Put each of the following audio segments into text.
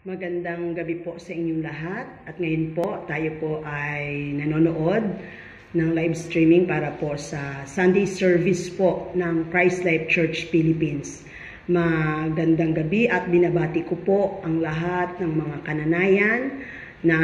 Magandang gabi po sa inyong lahat. At ngayon po, tayo po ay nanonood ng live streaming para po sa Sunday service po ng Christ Life Church Philippines. Magandang gabi at binabati ko po ang lahat ng mga kananayan na,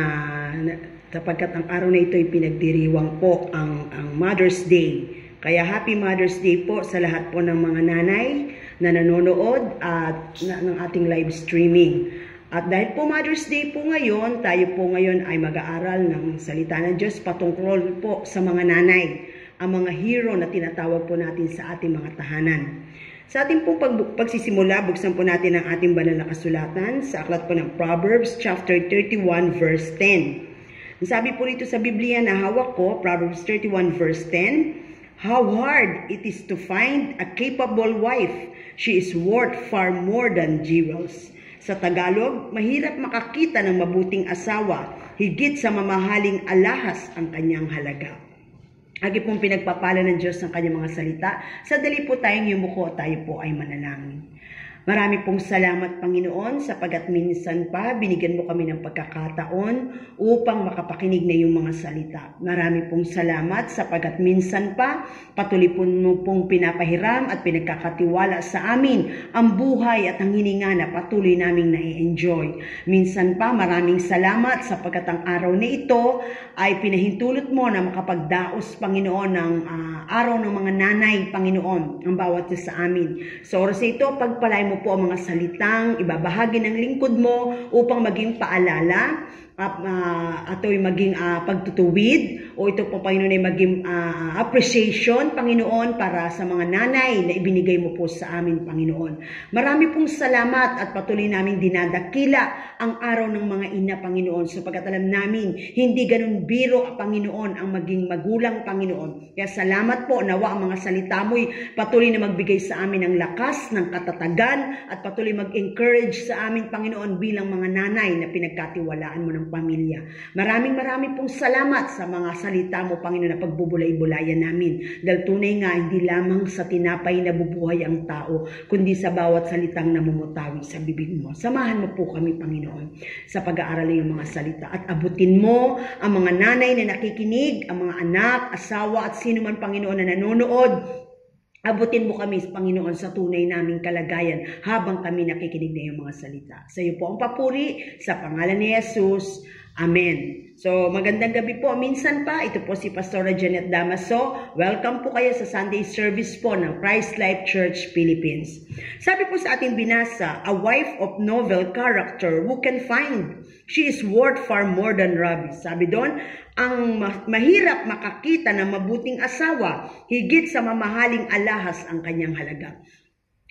na sapagkat ang araw na ito ay pinagdiriwang po ang, ang Mother's Day. Kaya happy Mother's Day po sa lahat po ng mga nanay na nanonood at na, ng ating live streaming. At dahil po Mother's Day po ngayon, tayo po ngayon ay mag-aaral ng salita ng Diyos patungkol po sa mga nanay, ang mga hero na tinatawag po natin sa ating mga tahanan. Sa ating pong pag pagsisimula, buksan po natin ang ating banal na kasulatan sa aklat po ng Proverbs chapter 31 verse 10. Sabi po rito sa Biblia na hawak ko, Proverbs 31 verse 10, How hard it is to find a capable wife. She is worth far more than jewels. Sa Tagalog, mahirap makakita ng mabuting asawa, higit sa mamahaling alahas ang kanyang halaga. Agi pong pinagpapala ng Diyos ng kanyang mga salita, sa dali po tayong yumuko, tayo po ay manalangin. Marami pong salamat Panginoon sapagat minsan pa binigyan mo kami ng pagkakataon upang makapakinig na yung mga salita. Marami pong salamat sapagat minsan pa patuloy po mo pong pinapahiram at pinagkakatiwala sa amin ang buhay at ang hininga na patuloy naming nai-enjoy. Minsan pa maraming salamat sapagat ang araw na ito ay pinahintulot mo na makapagdaos Panginoon ng uh, araw ng mga nanay Panginoon ang bawat isa sa amin. Sa oras ito pagpalay mo po ang mga salitang ibabahagi ng lingkod mo upang maging paalala uh, ito'y maging uh, pagtutuwid o ito po Panginoon ay maging uh, appreciation Panginoon para sa mga nanay na ibinigay mo po sa amin Panginoon. Marami pong salamat at patuloy namin dinadakila ang araw ng mga ina Panginoon sapagkat alam namin hindi ganun biro Panginoon ang maging magulang Panginoon. Kaya salamat po nawa ang mga salita mo'y patuloy na magbigay sa amin ng lakas, ng katatagan at patuloy mag-encourage sa amin Panginoon bilang mga nanay na pinagkatiwalaan mo ng pamilya. Maraming maraming pong salamat sa mga salita mo, Panginoon, na pagbubulay-bulayan namin. Dahil tunay nga, hindi lamang sa tinapay na bubuhay ang tao, kundi sa bawat salitang namumutawi sa bibig mo. Samahan mo po kami, Panginoon, sa pag-aaral ng mga salita. At abutin mo ang mga nanay na nakikinig, ang mga anak, asawa, at sino man, Panginoon, na nanonood Abutin mo kami, Panginoon, sa tunay naming kalagayan habang kami nakikinig na iyong mga salita. Sa iyo po ang papuri, sa pangalan ni Jesus. Amen. So, magandang gabi po. Minsan pa, ito po si Pastora Janet Damaso. Welcome po kayo sa Sunday service po ng Christ Life Church Philippines. Sabi po sa ating binasa, a wife of novel character who can find. She is worth far more than rubies. Sabi doon, ang mahirap makakita ng mabuting asawa, higit sa mamahaling alahas ang kanyang halaga.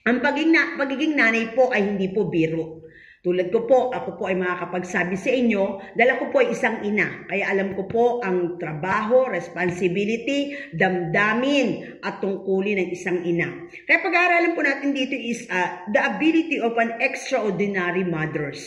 Ang pagiging, na, pagiging nanay po ay hindi po biro. Tulad ko po, ako po ay makakapagsabi sa inyo, dala ko po ay isang ina. Kaya alam ko po ang trabaho, responsibility, damdamin at tungkulin ng isang ina. Kaya pag-aaralan po natin dito is uh, the ability of an extraordinary mothers.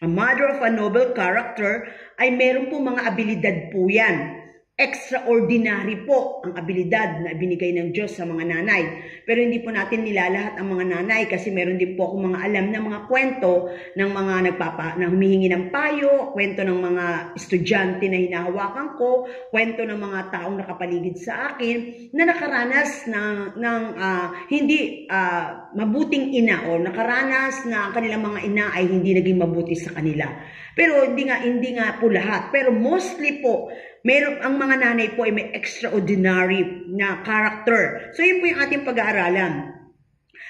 A mother of a noble character ay meron po mga abilidad po yan. Extraordinary po ang abilidad na binigay ng Diyos sa mga nanay. Pero hindi po natin nilalahat ang mga nanay kasi meron din po akong mga alam na mga kwento ng mga nagpapa, na humihingi ng payo, kwento ng mga estudyante na hinahawakan ko, kwento ng mga taong nakapaligid sa akin na nakaranas ng, ng uh, hindi uh, mabuting ina o nakaranas na ang kanilang mga ina ay hindi naging mabuti sa kanila. Pero hindi nga hindi nga po lahat. Pero mostly po meron ang mga nanay po ay may extraordinary na character. So yun po yung ating pag-aaralan.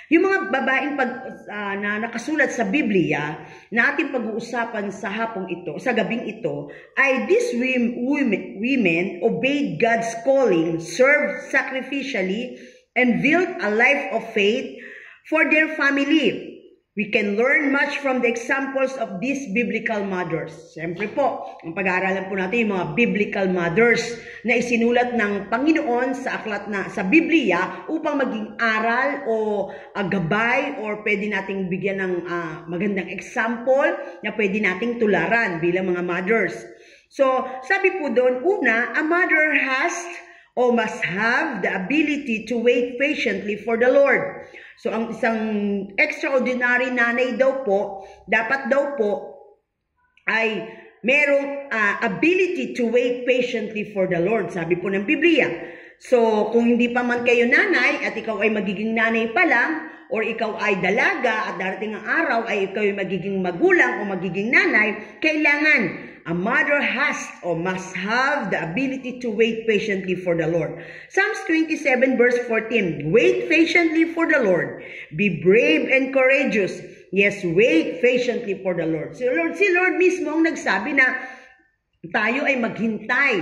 Yung mga babaeng pag, uh, na nakasulat sa Biblia na ating pag-uusapan sa hapong ito, sa gabing ito, ay these women, women obeyed God's calling, served sacrificially, and built a life of faith for their family. We can learn much from the examples of these biblical mothers. Siyempre po, ang pag-aaralan po natin yung mga biblical mothers na isinulat ng Panginoon sa aklat na sa Biblia upang maging aral o uh, gabay or pwede nating bigyan ng uh, magandang example na pwede nating tularan bilang mga mothers. So, sabi po doon, una, a mother has or must have the ability to wait patiently for the Lord. So ang isang extraordinary nanay daw po, dapat daw po ay merong uh, ability to wait patiently for the Lord. Sabi po ng Biblia. So, kung hindi pa man kayo nanay at ikaw ay magiging nanay pa lang, or ikaw ay dalaga at darating ang araw ay ikaw ay magiging magulang o magiging nanay, kailangan a mother has or must have the ability to wait patiently for the Lord. Psalms 27 verse 14, Wait patiently for the Lord. Be brave and courageous. Yes, wait patiently for the Lord. Si Lord, si Lord mismo ang nagsabi na tayo ay maghintay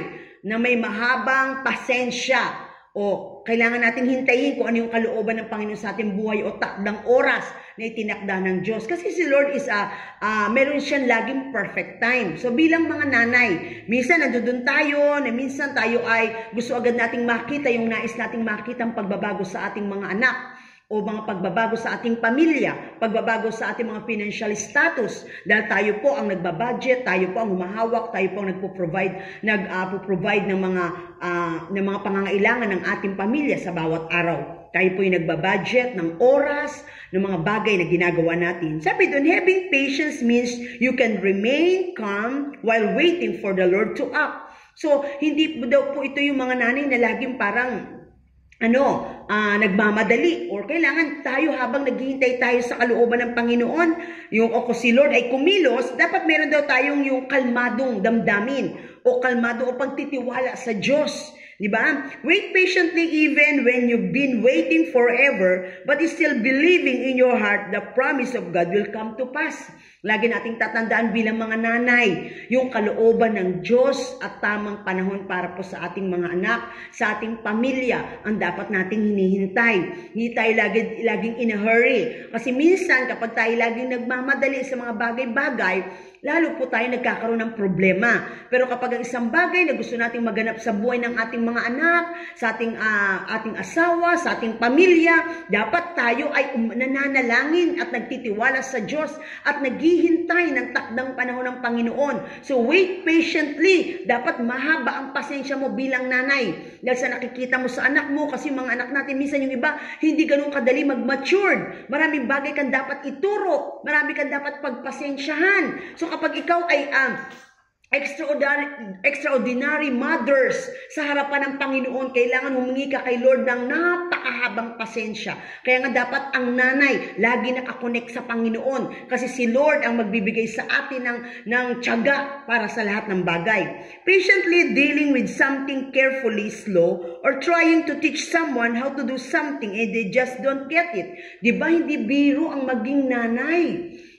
na may mahabang pasensya o kailangan natin hintayin kung ano yung kalooban ng Panginoon sa ating buhay o takdang oras na itinakda ng Diyos. Kasi si Lord is a, uh, meron siyang laging perfect time. So bilang mga nanay, minsan nandoon tayo, na minsan tayo ay gusto agad nating makita yung nais nating makita ang pagbabago sa ating mga anak o mga pagbabago sa ating pamilya, pagbabago sa ating mga financial status. Dahil tayo po ang nagbabudget, tayo po ang humahawak, tayo po ang nagpo-provide, nag-provide uh, ng mga uh, ng mga pangangailangan ng ating pamilya sa bawat araw. Tayo po yung nagbabudget ng oras, ng mga bagay na ginagawa natin. Sabi doon, having patience means you can remain calm while waiting for the Lord to act. So, hindi daw po ito yung mga nanay na laging parang ano, uh, nagmamadali or kailangan tayo habang naghihintay tayo sa kalooban ng Panginoon, yung o si Lord ay kumilos, dapat meron daw tayong yung kalmadong damdamin o kalmado o pagtitiwala sa Diyos. Di ba? Wait patiently even when you've been waiting forever but still believing in your heart the promise of God will come to pass. Lagi nating tatandaan bilang mga nanay, yung kalooban ng Diyos at tamang panahon para po sa ating mga anak, sa ating pamilya, ang dapat nating hinihintay. Hindi tayo lagi, laging in a hurry. Kasi minsan, kapag tayo laging nagmamadali sa mga bagay-bagay, lalo po tayo nagkakaroon ng problema. Pero kapag ang isang bagay na gusto nating maganap sa buhay ng ating mga anak, sa ating uh, ating asawa, sa ating pamilya, dapat tayo ay um, nananalangin at nagtitiwala sa Diyos at naghihintay ng takdang panahon ng Panginoon. So wait patiently. Dapat mahaba ang pasensya mo bilang nanay. Dahil sa nakikita mo sa anak mo, kasi mga anak natin, minsan yung iba, hindi ganun kadali mag-matured. Maraming bagay kang dapat ituro. Marami kang dapat pagpasensyahan. So kapag ikaw ay um, extraordinary, extraordinary mothers sa harapan ng Panginoon, kailangan humingi ka kay Lord ng napakahabang pasensya. Kaya nga dapat ang nanay lagi nakakonect sa Panginoon kasi si Lord ang magbibigay sa atin ng, ng tiyaga para sa lahat ng bagay. Patiently dealing with something carefully slow or trying to teach someone how to do something and they just don't get it. Di ba hindi biro ang maging nanay?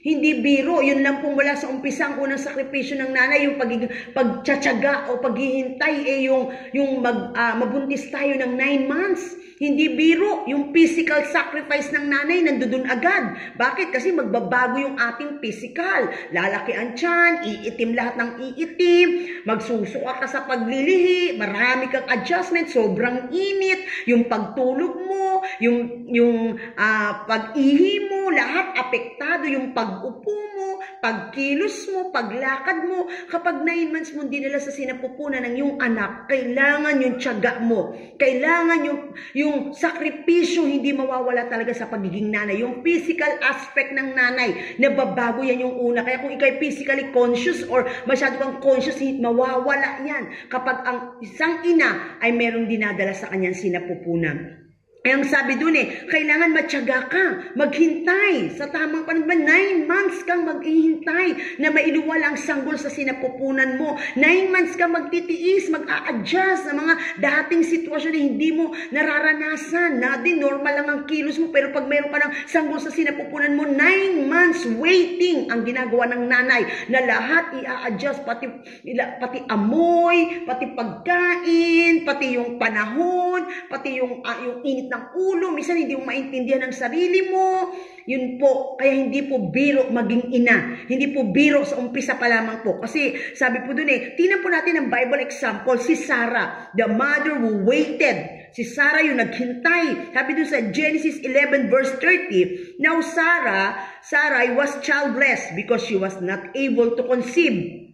Hindi biro. Yun lang pong wala sa umpisa ang unang sakripisyo ng nanay, yung pag, pagtsatsaga o paghihintay, eh yung, yung mag, uh, mabuntis tayo ng 9 months. Hindi biro. Yung physical sacrifice ng nanay nandoon agad. Bakit? Kasi magbabago yung ating physical. Lalaki ang tiyan, iitim lahat ng iitim, magsusuka ka sa paglilihi, marami kang adjustment, sobrang init, yung pagtulog mo, yung, yung uh, pag-ihi mo, lahat apektado, yung pag-upo mo, pagkilos mo, paglakad mo. Kapag 9 months mo dinala sa sinapupunan ng yung anak, kailangan yung tiyaga mo. Kailangan yung, yung sakripisyo hindi mawawala talaga sa pagiging nanay. Yung physical aspect ng nanay, nababago yan yung una. Kaya kung ikaw physically conscious or masyado kang conscious, mawawala yan kapag ang isang ina ay merong dinadala sa kanyang sinapupunan. Eh, ang sabi dun eh, kailangan matyaga ka, maghintay. Sa tamang panahon, nine months kang maghihintay na mailuwala ang sanggol sa sinapupunan mo. Nine months kang magtitiis, mag-a-adjust sa mga dating sitwasyon na hindi mo nararanasan. Na din, normal lang ang kilos mo, pero pag meron ka ng sanggol sa sinapupunan mo, nine months waiting ang ginagawa ng nanay na lahat i-a-adjust, pati, pati amoy, pati pagkain, pati yung panahon, pati yung, uh, yung init ng ulo, minsan hindi mo maintindihan ang sarili mo. Yun po, kaya hindi po biro maging ina. Hindi po biro sa umpisa pa lamang po. Kasi sabi po dun eh, tingnan po natin ang Bible example, si Sarah, the mother who waited. Si Sarah yung naghintay. Sabi dun sa Genesis 11 verse 30, Now Sarah, Sarah was childless because she was not able to conceive.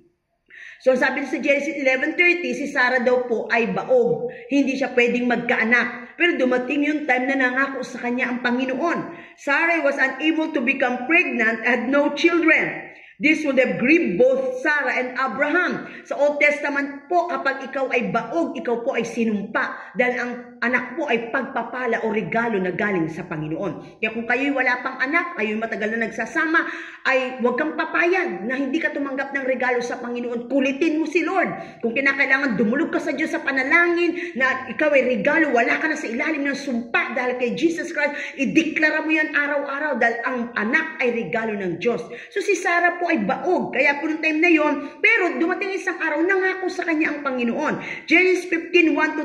So sabi sa Genesis 11.30, si Sarah daw po ay baog. Hindi siya pwedeng magkaanak. Pero dumating yung time na nangako sa kanya ang Panginoon. Sarah was unable to become pregnant, had no children. This would have grieved both Sarah and Abraham. Sa Old Testament po, kapag ikaw ay baog, ikaw po ay sinumpa dahil ang anak mo ay pagpapala o regalo na galing sa Panginoon. Kaya kung kayo'y wala pang anak, kayo'y matagal na nagsasama, ay huwag kang papayag na hindi ka tumanggap ng regalo sa Panginoon. Kulitin mo si Lord. Kung kinakailangan, dumulog ka sa Diyos sa panalangin na ikaw ay regalo, wala ka na sa ilalim ng sumpa dahil kay Jesus Christ, ideklara mo yan araw-araw dahil ang anak ay regalo ng Diyos. So si Sarah po po ay baog. Kaya po noong time na yon, pero dumating isang araw, nangako sa kanya ang Panginoon. Genesis 15, 1 to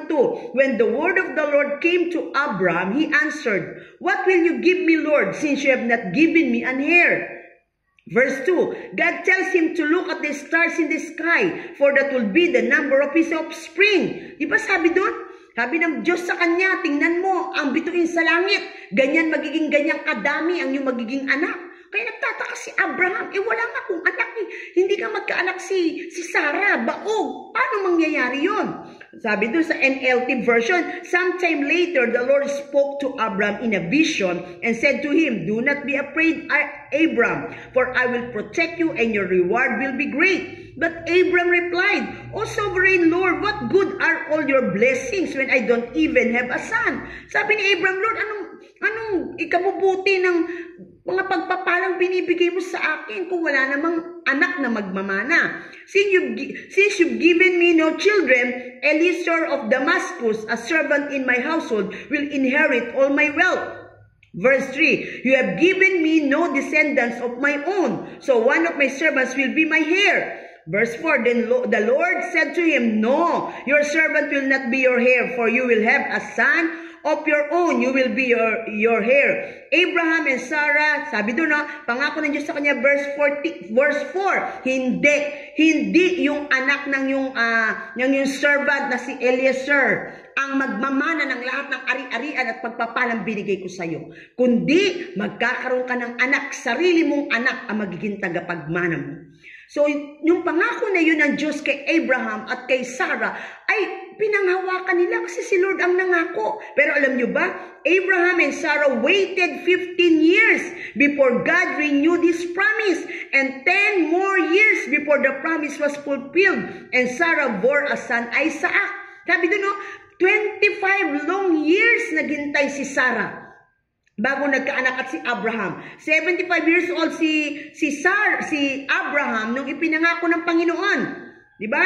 2. When the word of the Lord came to Abram, he answered, What will you give me, Lord, since you have not given me an heir? Verse 2, God tells him to look at the stars in the sky, for that will be the number of his offspring. Di ba sabi doon? Sabi ng Diyos sa kanya, tingnan mo, ang bituin sa langit, ganyan magiging ganyang kadami ang iyong magiging anak. Kaya nagtataka si Abraham, eh wala nga kung anak eh. Hindi ka magkaanak si, si Sarah, baog. Paano mangyayari yon? Sabi doon sa NLT version, sometime later the Lord spoke to Abraham in a vision and said to him, Do not be afraid, Abram, for I will protect you and your reward will be great. But Abram replied, O sovereign Lord, what good are all your blessings when I don't even have a son? Sabi ni Abram, Lord, anong, anong ikabubuti ng mga pagpapalang binibigay mo sa akin kung wala namang anak na magmamana. Since you've, since you've given me no children, Eliezer of Damascus, a servant in my household, will inherit all my wealth. Verse 3, You have given me no descendants of my own, so one of my servants will be my heir. Verse 4, Then the Lord said to him, No, your servant will not be your heir, for you will have a son of your own, you will be your, your hair. Abraham and Sarah, sabi doon na, pangako ng Diyos sa kanya, verse 40, verse 4, hindi, hindi yung anak ng yung, uh, ng yung servant na si Eliezer, ang magmamana ng lahat ng ari-arian at pagpapalang binigay ko sa iyo. Kundi, magkakaroon ka ng anak, sarili mong anak ang magiging tagapagmana mo. So, yung pangako na yun ng Diyos kay Abraham at kay Sarah ay pinanghawakan nila kasi si Lord ang nangako. Pero alam nyo ba, Abraham and Sarah waited 15 years before God renewed His promise and 10 more years before the promise was fulfilled and Sarah bore a son, Isaac. Sabi doon, no, 25 long years naghintay si Sarah bago nagkaanak at si Abraham. 75 years old si si Sar, si Abraham nung ipinangako ng Panginoon. 'Di ba?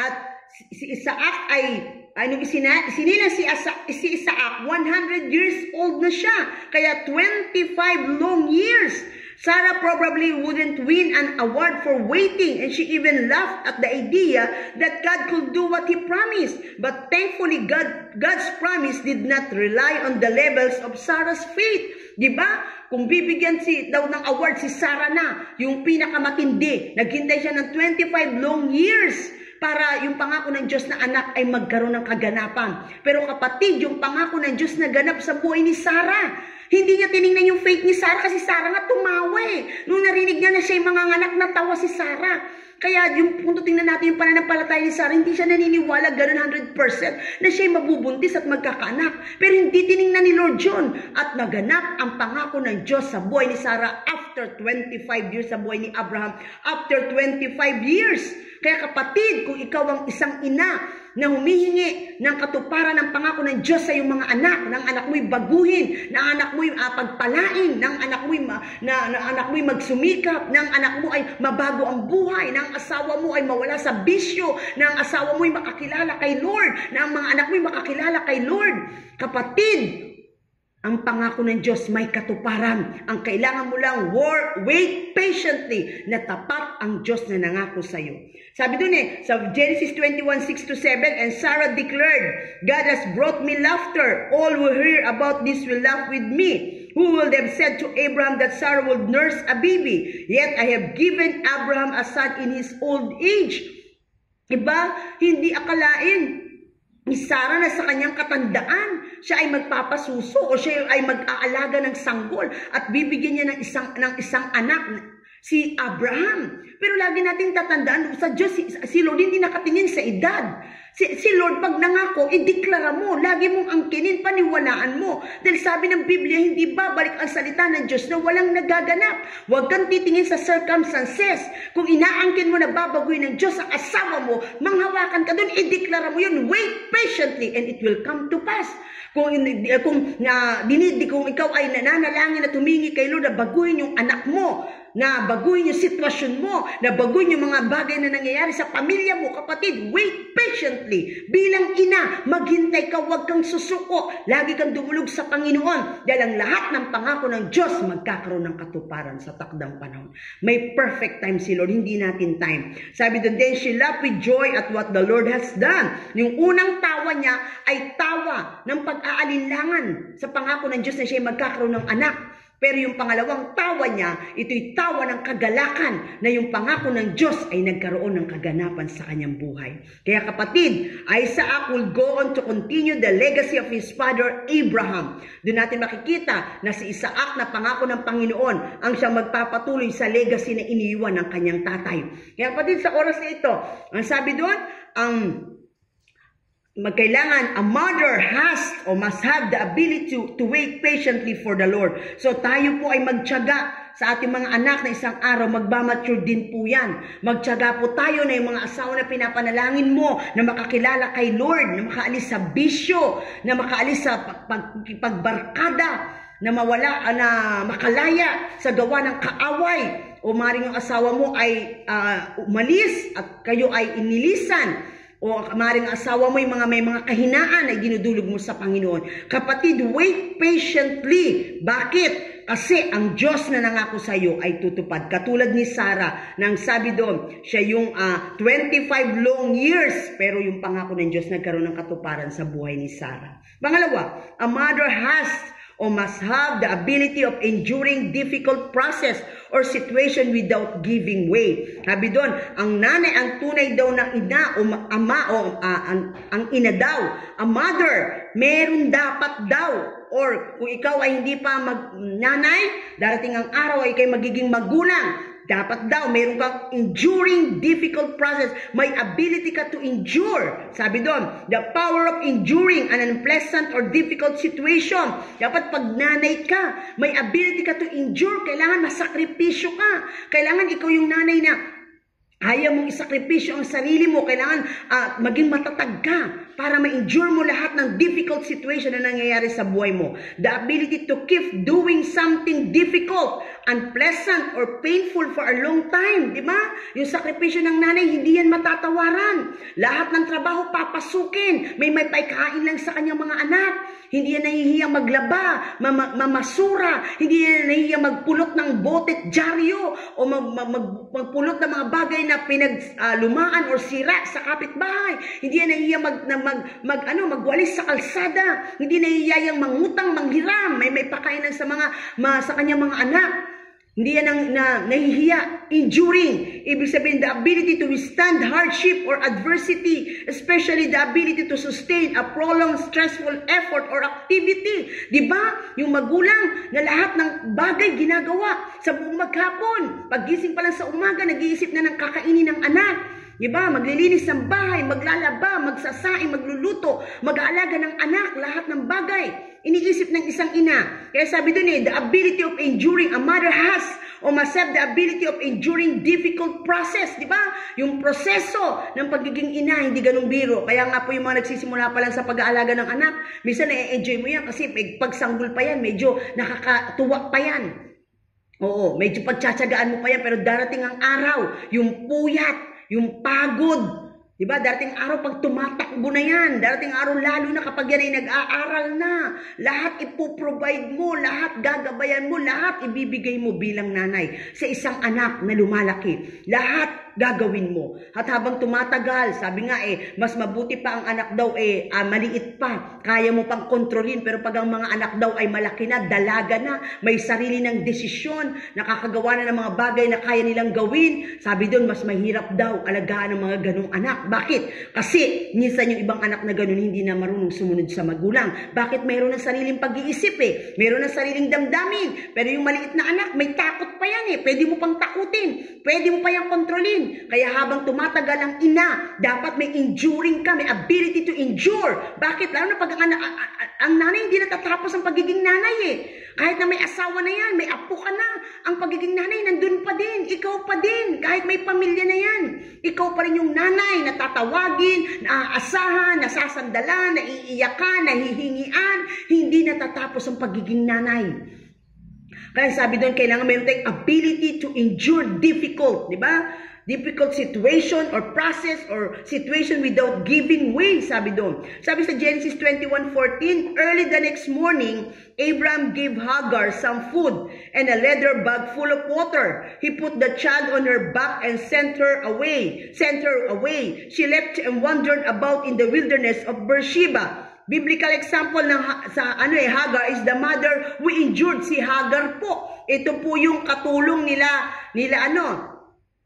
At si Isaac ay nung isina, sinila si, Asa, si Isaac, 100 years old na siya. Kaya 25 long years Sarah probably wouldn't win an award for waiting and she even laughed at the idea that God could do what he promised. But thankfully, God, God's promise did not rely on the levels of Sarah's faith. Di ba? Kung bibigyan si, daw ng award si Sarah na, yung pinakamatindi, naghintay siya ng 25 long years para yung pangako ng Diyos na anak ay magkaroon ng kaganapan. Pero kapatid, yung pangako ng Diyos na ganap sa buhay ni Sarah, hindi niya tiningnan yung faith ni Sarah kasi Sarah nga tumawa eh. Nung narinig niya na siya yung mga anak, natawa si Sarah. Kaya yung kung tingnan natin yung pananampalataya ni Sarah, hindi siya naniniwala ganun 100% na siya mabubuntis at magkakaanak. Pero hindi tiningnan ni Lord John at naganap ang pangako ng Diyos sa buhay ni Sarah after 25 years sa buhay ni Abraham. After 25 years. Kaya kapatid, kung ikaw ang isang ina na humihingi ng katuparan ng pangako ng Diyos sa iyong mga anak, ng anak mo'y baguhin, ng anak mo'y uh, pagpalain, ng anak mo'y ma, na, na anak mo'y magsumikap, ng anak mo ay mabago ang buhay, ng asawa mo ay mawala sa bisyo, ng asawa mo'y makakilala kay Lord, ng mga anak mo'y makakilala kay Lord. Kapatid, ang pangako ng Diyos may katuparan. Ang kailangan mo lang work, wait patiently na tapat ang Diyos na nangako sa iyo. Sabi dun eh, sa Genesis 21, 6 to 7, And Sarah declared, God has brought me laughter. All who hear about this will laugh with me. Who will have said to Abraham that Sarah would nurse a baby? Yet I have given Abraham a son in his old age. Iba, hindi akalain ni Sarah na sa kanyang katandaan, siya ay magpapasuso o siya ay mag-aalaga ng sanggol at bibigyan niya ng isang, ng isang anak, si Abraham. Pero lagi natin tatandaan sa Diyos, si, si Lord hindi nakatingin sa edad. Si, si Lord, pag nangako, ideklara mo, lagi mong angkinin, paniwalaan mo. Dahil sabi ng Biblia, hindi babalik ang salita ng Diyos na walang nagaganap. Huwag kang titingin sa circumstances. Kung inaangkin mo na babaguhin ng Diyos ang asawa mo, manghawakan ka doon, ideklara mo yun, wait patiently, and it will come to pass. Kung, kung na, dinidi, kung ikaw ay nananalangin at humingi kay Lord na baguhin yung anak mo, na baguhin yung sitwasyon mo, na baguhin yung mga bagay na nangyayari sa pamilya mo, kapatid, wait patiently. Bilang ina, maghintay ka, huwag kang susuko. Lagi kang dumulog sa Panginoon. Dahil ang lahat ng pangako ng Diyos magkakaroon ng katuparan sa takdang panahon. May perfect time si Lord, hindi natin time. Sabi doon, then she laughed with joy at what the Lord has done. Yung unang tawa niya ay tawa ng pag-aalinlangan sa pangako ng Diyos na siya magkakaroon ng anak. Pero yung pangalawang tawa niya, ito'y tawa ng kagalakan na yung pangako ng Diyos ay nagkaroon ng kaganapan sa kanyang buhay. Kaya kapatid, Isaac will go on to continue the legacy of his father Abraham. Doon natin makikita na si Isaac na pangako ng Panginoon ang siyang magpapatuloy sa legacy na iniiwan ng kanyang tatay. Kaya kapatid, sa oras na ito, ang sabi doon, ang magkailangan a mother has or must have the ability to, to wait patiently for the Lord. So tayo po ay magtiyaga sa ating mga anak na isang araw, magmamature din po yan. Magtiyaga po tayo na yung mga asawa na pinapanalangin mo na makakilala kay Lord, na makaalis sa bisyo, na makaalis sa pag, pag, pagbarkada, na mawala, na makalaya sa gawa ng kaaway, o maring ang asawa mo ay uh, umalis at kayo ay inilisan o maring asawa mo yung mga may mga kahinaan na dinudulog mo sa Panginoon. Kapatid, wait patiently. Bakit? Kasi ang Diyos na nangako sa iyo ay tutupad. Katulad ni Sarah, nang sabi doon, siya yung uh, ah, 25 long years, pero yung pangako ng Diyos nagkaroon ng katuparan sa buhay ni Sarah. Pangalawa, a mother has o must have the ability of enduring difficult process or situation without giving way. Sabi doon, ang nanay, ang tunay daw ng ina o ama o uh, ang, ang ina daw, a mother, meron dapat daw or kung ikaw ay hindi pa mag nanay, darating ang araw ay kay magiging magulang. Dapat daw, mayroon kang enduring difficult process. May ability ka to endure. Sabi doon, the power of enduring an unpleasant or difficult situation. Dapat pag nanay ka, may ability ka to endure. Kailangan masakripisyo ka. Kailangan ikaw yung nanay na Ayaw mong isakripisyo ang sarili mo. Kailangan uh, maging matatag ka para ma-endure mo lahat ng difficult situation na nangyayari sa buhay mo. The ability to keep doing something difficult, unpleasant, or painful for a long time. Di ba? Yung sakripisyo ng nanay, hindi yan matatawaran. Lahat ng trabaho papasukin. May may paikain lang sa kanyang mga anak. Hindi yan nahihiyang maglaba, mama, mamasura. Hindi yan nahihiyang magpulot ng botet dyaryo o mag, mag, mag, magpulot ng mga bagay na pinaglumaan uh, or sira sa kapitbahay. Hindi yan nahiya mag, na, mag, mag, ano, magwalis sa kalsada. Hindi nahiya yung mangutang, manghiram. May may pakainan sa mga ma, sa kanyang mga anak. Hindi yan ang na, nahihiya, enduring. Ibig sabihin, the ability to withstand hardship or adversity, especially the ability to sustain a prolonged stressful effort or activity. Di ba? Yung magulang na lahat ng bagay ginagawa sa buong maghapon. Pagising pa lang sa umaga, nag-iisip na ng kakainin ng anak. Diba? Maglilinis ng bahay, maglalaba, magsasaing, magluluto, mag-aalaga ng anak, lahat ng bagay iniisip ng isang ina. Kaya sabi doon eh, the ability of enduring, a mother has or must have the ability of enduring difficult process, di ba? Yung proseso ng pagiging ina, hindi ganun biro. Kaya nga po yung mga nagsisimula pa lang sa pag-aalaga ng anak, minsan na-enjoy mo yan kasi pagsanggol pa yan, medyo nakakatuwa pa yan. Oo, medyo pagtsatsagaan mo pa yan, pero darating ang araw, yung puyat, yung pagod, Diba? Darating araw pag tumatakbo na yan. Darating araw lalo na kapag yan ay nag-aaral na. Lahat ipoprovide mo, lahat gagabayan mo, lahat ibibigay mo bilang nanay sa isang anak na lumalaki. Lahat gagawin mo. At habang tumatagal, sabi nga eh, mas mabuti pa ang anak daw eh, uh, maliit pa. Kaya mo pang kontrolin, pero pag ang mga anak daw ay malaki na, dalaga na, may sarili ng desisyon, nakakagawa na ng mga bagay na kaya nilang gawin, sabi doon, mas mahirap daw alagaan ng mga ganong anak. Bakit? Kasi, minsan yung ibang anak na ganon, hindi na marunong sumunod sa magulang. Bakit mayroon ng sariling pag-iisip eh? Mayroon ng sariling damdamin. Pero yung maliit na anak, may takot pa yan eh. Pwede mo pang takutin. Pwede mo pa yung kontrolin. Kaya habang tumatagal ang ina, dapat may enduring ka, may ability to endure. Bakit? Lalo na pag ang, ang nanay hindi natatapos ang pagiging nanay eh. Kahit na may asawa na yan, may apo ka na, ang pagiging nanay nandun pa din, ikaw pa din, kahit may pamilya na yan. Ikaw pa rin yung nanay na tatawagin, naaasahan, nasasandalan, naiiyakan, nahihingian, hindi natatapos ang pagiging nanay. Kaya sabi doon, kailangan meron tayong ability to endure difficult, di ba? Difficult situation or process or situation without giving way, sabi doon. Sabi sa Genesis 21:14, early the next morning, Abraham gave Hagar some food and a leather bag full of water. He put the child on her back and sent her away. Sent her away. She left and wandered about in the wilderness of Beersheba. Biblical example ng sa ano eh Hagar is the mother who injured si Hagar po. Ito po yung katulong nila nila ano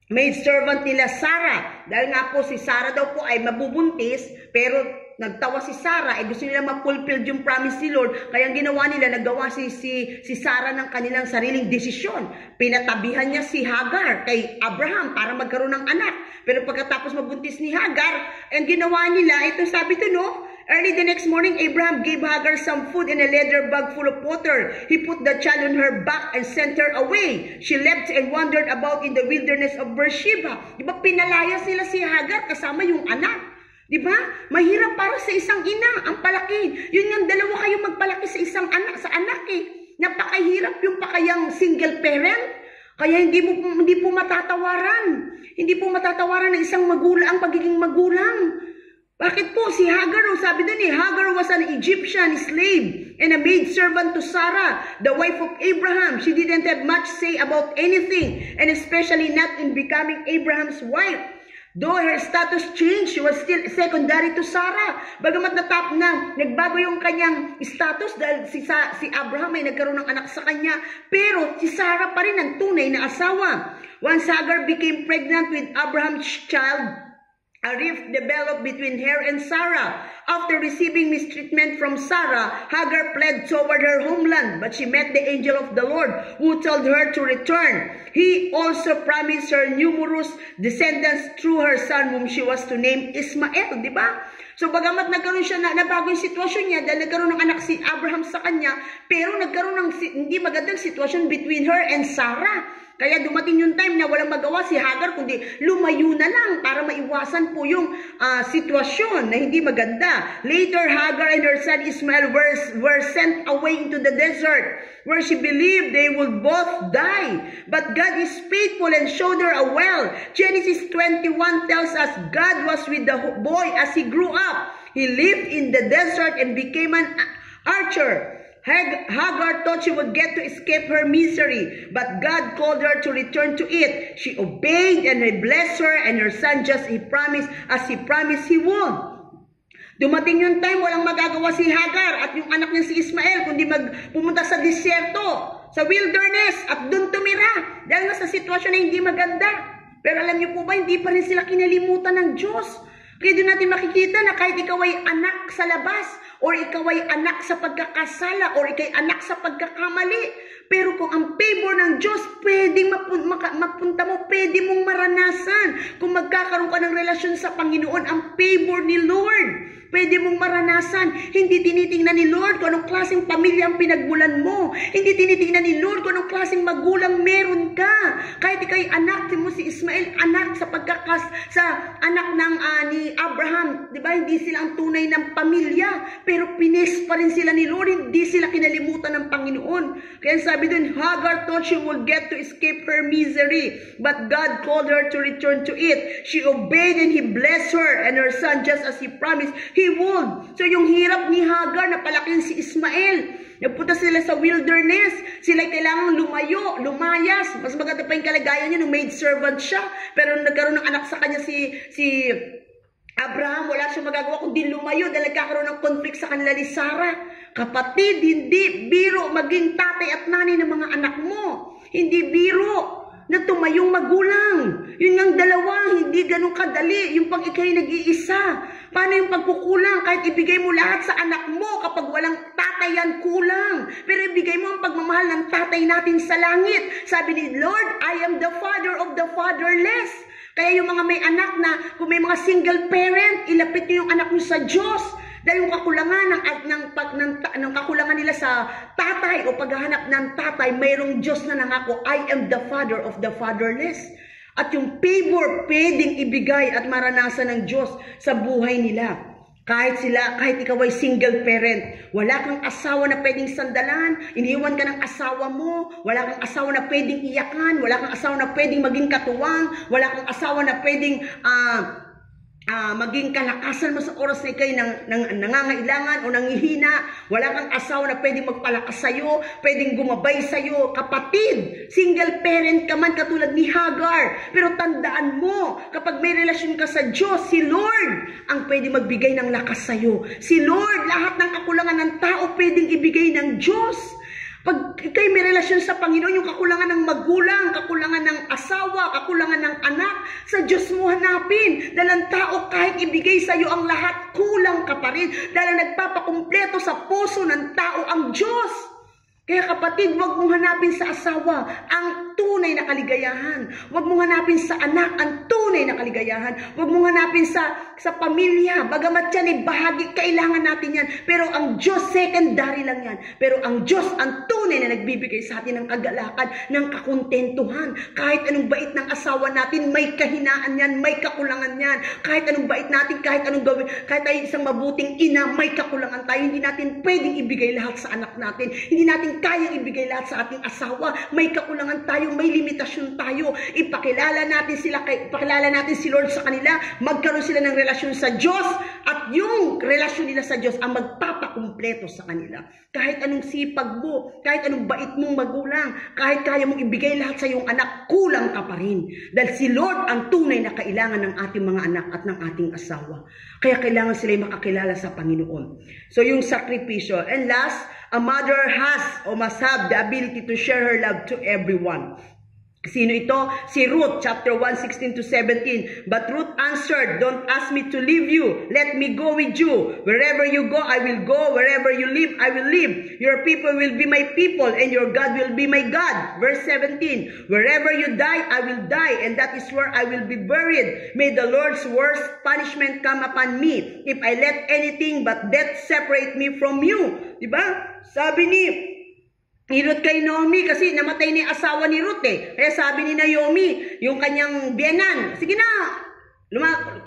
maid servant nila Sarah. Dahil nga po si Sarah daw po ay mabubuntis pero nagtawa si Sarah, eh gusto nila ma-fulfill yung promise ni Lord, kaya ang ginawa nila, nagawa si, si, si Sarah ng kanilang sariling desisyon. Pinatabihan niya si Hagar kay Abraham para magkaroon ng anak. Pero pagkatapos mabuntis ni Hagar, ang ginawa nila, ito sabi to no, Early the next morning, Abraham gave Hagar some food in a leather bag full of water. He put the child on her back and sent her away. She left and wandered about in the wilderness of Beersheba. Di ba pinalaya sila si Hagar kasama yung anak? Di ba? Mahirap para sa isang ina ang palaki. Yun yung dalawa kayo magpalaki sa isang anak, sa anak eh. Napakahirap yung pakayang single parent. Kaya hindi mo hindi po matatawaran. Hindi po matatawaran ng isang magulang ang pagiging magulang. Bakit po si Hagar, sabi doon eh, Hagar was an Egyptian slave and a maid servant to Sarah, the wife of Abraham. She didn't have much say about anything, and especially not in becoming Abraham's wife. Though her status changed, she was still secondary to Sarah. Bagamat natap na, nagbago yung kanyang status dahil si, Sa, si Abraham ay nagkaroon ng anak sa kanya. Pero si Sarah pa rin ang tunay na asawa. Once Hagar became pregnant with Abraham's child, A rift developed between her and Sarah. After receiving mistreatment from Sarah, Hagar fled toward her homeland, but she met the angel of the Lord who told her to return. He also promised her numerous descendants through her son whom she was to name Ismael, di ba? So bagamat nagkaroon siya na nabago yung sitwasyon niya dahil nagkaroon ng anak si Abraham sa kanya, pero nagkaroon ng hindi magandang sitwasyon between her and Sarah. Kaya dumating yung time na walang magawa si Hagar kundi lumayo na lang para maiwasan po yung uh, sitwasyon na hindi maganda. Later, Hagar and her son Ismael were, were sent away into the desert where she believed they would both die. But God is faithful and showed her a well. Genesis 21 tells us God was with the boy as he grew up. He lived in the desert and became an archer. Hagar thought she would get to escape her misery, but God called her to return to it. She obeyed and he blessed her and her son just he promised as he promised he would. Dumating yung time, walang magagawa si Hagar at yung anak niya si Ismael kundi mag pumunta sa disyerto, sa wilderness at doon tumira dahil nga sa sitwasyon na hindi maganda. Pero alam niyo po ba, hindi pa rin sila kinalimutan ng Diyos. Kaya doon natin makikita na kahit ikaw ay anak sa labas, or ikaw ay anak sa pagkakasala, or ikay anak sa pagkakamali. Pero kung ang favor ng Diyos, pwedeng mapun- mapunta mo, pwede mong maranasan. Kung magkakaroon ka ng relasyon sa Panginoon, ang favor ni Lord pwede mong maranasan. Hindi tinitingnan ni Lord kung anong klaseng pamilya ang pinagmulan mo. Hindi tinitingnan ni Lord kung anong klaseng magulang meron ka. Kahit ikay anak mo si Ismael, anak sa pagkakas sa anak ng uh, ni Abraham, 'di ba? Hindi sila ang tunay ng pamilya, pero pines pa rin sila ni Lord, hindi sila kinalimutan ng Panginoon. Kaya sabi dun, Hagar thought she would get to escape her misery, but God called her to return to it. She obeyed and he blessed her and her son just as he promised. He he would. So yung hirap ni Hagar na palakin si Ismael. Nagpunta sila sa wilderness. Sila kailangan lumayo, lumayas. Mas maganda pa yung kalagayan niya nung maid servant siya. Pero nagkaroon ng anak sa kanya si, si Abraham, wala siyang magagawa kundi lumayo dahil nagkakaroon ng conflict sa kanila ni Sarah. Kapatid, hindi biro maging tatay at nanay ng mga anak mo. Hindi biro na tumayong magulang. Yun ang dalawa, hindi ganun kadali. Yung pag ikay nag-iisa. Paano yung pagkukulang? Kahit ibigay mo lahat sa anak mo kapag walang tatay yan kulang. Pero ibigay mo ang pagmamahal ng tatay natin sa langit. Sabi ni Lord, I am the father of the fatherless. Kaya yung mga may anak na, kung may mga single parent, ilapit niyo yung anak niyo sa Diyos. Dahil yung kakulangan ng, ng, pag, ng, ng kakulangan nila sa tatay o paghahanap ng tatay, mayroong Diyos na nangako, I am the father of the fatherless. At yung favor pwedeng ibigay at maranasan ng Diyos sa buhay nila. Kahit sila, kahit ikaw ay single parent, wala kang asawa na pwedeng sandalan, iniwan ka ng asawa mo, wala kang asawa na pwedeng iyakan, wala kang asawa na pwedeng maging katuwang, wala kang asawa na pwedeng uh, uh, maging kalakasan mo sa oras na ikay nang, nang, nangangailangan o nangihina. Wala kang asawa na pwedeng magpalakas sa'yo, pwedeng gumabay sa'yo. Kapatid, single parent ka man katulad ni Hagar. Pero tandaan mo, kapag may relasyon ka sa Diyos, si Lord ang pwede magbigay ng lakas sa'yo. Si Lord, lahat ng kakulangan ng tao pwedeng ibigay ng Diyos. Pag kayo may relasyon sa Panginoon, yung kakulangan ng magulang, kakulangan ng asawa, kakulangan ng anak, sa Diyos mo hanapin. Dahil ang tao kahit ibigay sa iyo ang lahat, kulang ka pa rin. Dahil nagpapakumpleto sa puso ng tao ang Diyos. Kaya kapatid, huwag mong hanapin sa asawa ang tunay na kaligayahan. Huwag mong hanapin sa anak ang tunay na kaligayahan. Huwag mong hanapin sa, sa pamilya. Bagamat yan ay bahagi, kailangan natin yan. Pero ang Diyos, secondary lang yan. Pero ang Diyos, ang tunay na nagbibigay sa atin ng kagalakan, ng kakontentuhan. Kahit anong bait ng asawa natin, may kahinaan yan, may kakulangan yan. Kahit anong bait natin, kahit anong gawin, kahit tayo isang mabuting ina, may kakulangan tayo. Hindi natin pwedeng ibigay lahat sa anak natin. Hindi natin kayang ibigay lahat sa ating asawa. May kakulangan tayo, may limitasyon tayo. Ipakilala natin sila, ipakilala natin si Lord sa kanila. Magkaroon sila ng relasyon sa Diyos at yung relasyon nila sa Diyos ang magpapakumpleto sa kanila. Kahit anong sipag mo, kahit anong bait mong magulang, kahit kaya mong ibigay lahat sa iyong anak, kulang ka pa rin. Dahil si Lord ang tunay na kailangan ng ating mga anak at ng ating asawa. Kaya kailangan sila makakilala sa Panginoon. So yung sakripisyo. And last, a mother has or must have the ability to share her love to everyone. Sino ito? Si Ruth, chapter 1, 16 to 17. But Ruth answered, Don't ask me to leave you. Let me go with you. Wherever you go, I will go. Wherever you live, I will live. Your people will be my people, and your God will be my God. Verse 17. Wherever you die, I will die, and that is where I will be buried. May the Lord's worst punishment come upon me, if I let anything but death separate me from you. Diba? Sabi ni Ruth kay Naomi kasi namatay ni asawa ni Ruth eh. Kaya sabi ni Naomi, yung kanyang biyanan, sige na, luma,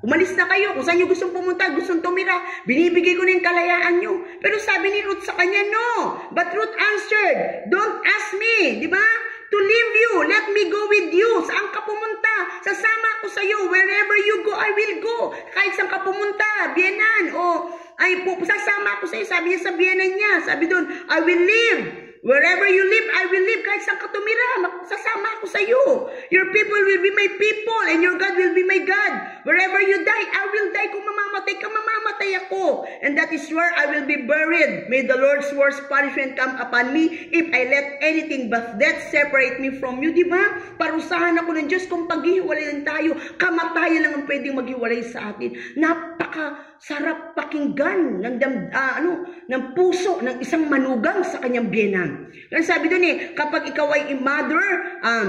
umalis na kayo, kung saan nyo gustong pumunta, gustong tumira, binibigay ko na yung kalayaan nyo. Pero sabi ni Ruth sa kanya, no. But Ruth answered, don't ask me, di ba? To leave you, let me go with you. Saan ka pumunta? Sasama ako sa iyo. Wherever you go, I will go. Kahit saan ka pumunta, biyanan, o ay sasama ako sa iyo. Sabi niya sa biyanan niya. Sabi doon, I will live Wherever you live, I will live. Kahit saan ka tumira, sasama ako sa iyo. Your people will be my people and your God will be my God. Wherever you die, I will die. Kung mamamatay ka, mamamatay ako. And that is where I will be buried. May the Lord's worst punishment come upon me if I let anything but death separate me from you. Di ba? Parusahan ako ng Diyos kung paghihiwalayan tayo. Kamatayan lang ang pwedeng maghiwalay sa atin. Napaka sarap pakinggan ng, dam, uh, ano, ng puso ng isang manugang sa kanyang biyenan. Kaya sabi doon eh, kapag ikaw ay mother, um,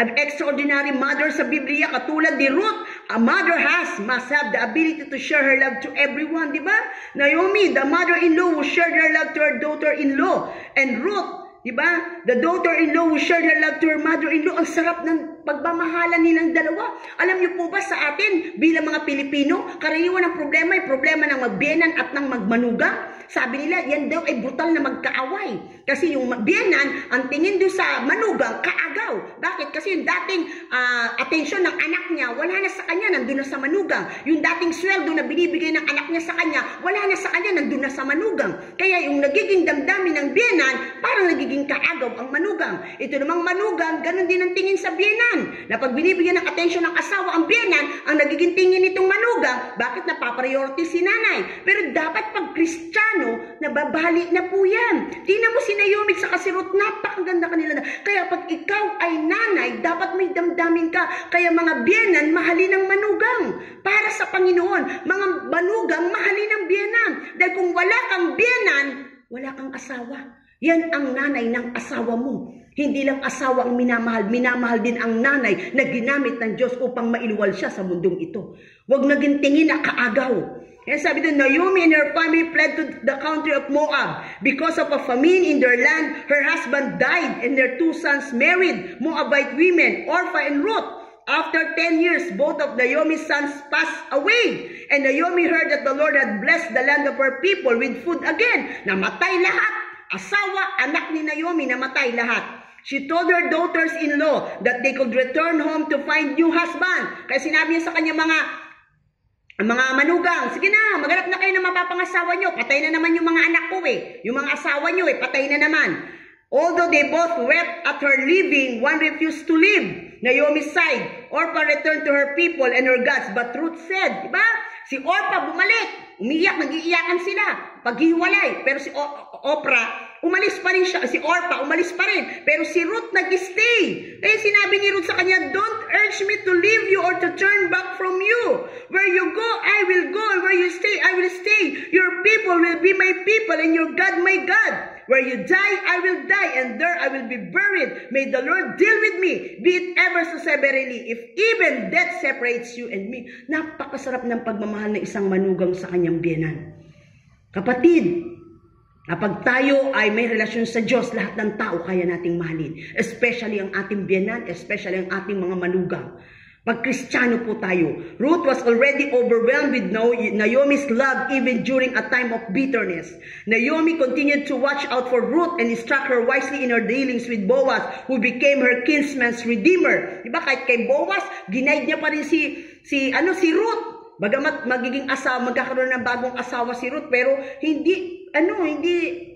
an extraordinary mother sa Biblia, katulad ni Ruth, a mother has, must have the ability to share her love to everyone, di ba? Naomi, the mother-in-law who shared her love to her daughter-in-law. And Ruth, Di ba? The daughter-in-law who shared her love to her mother-in-law. Ang sarap ng pagmamahalan nilang dalawa. Alam niyo po ba sa atin, bilang mga Pilipino, karaniwan ng problema ay problema ng magbiyanan at ng magmanuga. Sabi nila, yan daw ay brutal na magkaaway. Kasi yung biyanan, ang tingin doon sa manugang, kaagaw. Bakit? Kasi yung dating uh, atensyon ng anak niya, wala na sa kanya, nandun na sa manugang. Yung dating sweldo na binibigay ng anak niya sa kanya, wala na sa kanya, nandun na sa manugang. Kaya yung nagiging damdamin ng biyanan, parang nagiging kaagaw ang manugang. Ito namang manugang, ganun din ang tingin sa biyenan. Na pag binibigyan ng atensyon ng asawa ang biyenan, ang nagiging tingin nitong manugang, bakit napapriority si nanay? Pero dapat pag kristyano, nababali na po yan. Tingnan mo si Naomi sa kasirot, napakaganda kanila na. Kaya pag ikaw ay nanay, dapat may damdamin ka. Kaya mga biyenan, mahalin ng manugang. Para sa Panginoon, mga manugang, mahalin ng biyenan. Dahil kung wala kang biyenan, wala kang asawa. Yan ang nanay ng asawa mo. Hindi lang asawa ang minamahal, minamahal din ang nanay na ginamit ng Diyos upang mailuwal siya sa mundong ito. Huwag naging tingin na kaagaw. Kaya sabi doon, Naomi and her family fled to the country of Moab. Because of a famine in their land, her husband died and their two sons married Moabite women, Orpha and Ruth. After 10 years, both of Naomi's sons passed away. And Naomi heard that the Lord had blessed the land of her people with food again. Namatay lahat. Asawa, anak ni Naomi, namatay lahat. She told her daughters-in-law that they could return home to find new husband. Kaya sinabi niya sa kanya mga mga manugang, sige na, maghanap na kayo ng mapapangasawa nyo. Patay na naman yung mga anak ko eh. Yung mga asawa nyo eh, patay na naman. Although they both wept at her leaving, one refused to leave. Naomi sighed. Orpah returned to her people and her gods. But Ruth said, di ba? Si Orpah bumalik. Umiyak, nag-iiyakan sila. Paghiwalay. Pero si Oprah, umalis pa rin siya. Si Orpah, umalis pa rin. Pero si Ruth nag-stay. Kaya sinabi ni Ruth sa kanya, Don't urge me to leave you or to turn back from you. Where you go, I will go. Where you stay, I will stay. Your people will be my people and your God my God. Where you die, I will die, and there I will be buried. May the Lord deal with me, be it ever so severely, if even death separates you and me. Napakasarap ng pagmamahal ng isang manugang sa kanyang biyanan. Kapatid, kapag tayo ay may relasyon sa Diyos, lahat ng tao kaya nating mahalin. Especially ang ating biyanan, especially ang ating mga manugang. Pag Kristiyano po tayo, Ruth was already overwhelmed with Naomi's love even during a time of bitterness. Naomi continued to watch out for Ruth and instruct her wisely in her dealings with Boaz, who became her kinsman's redeemer. Diba kahit kay Boaz, ginaid niya pa rin si, si, ano, si Ruth. Bagamat magiging asawa, magkakaroon ng bagong asawa si Ruth, pero hindi, ano, hindi,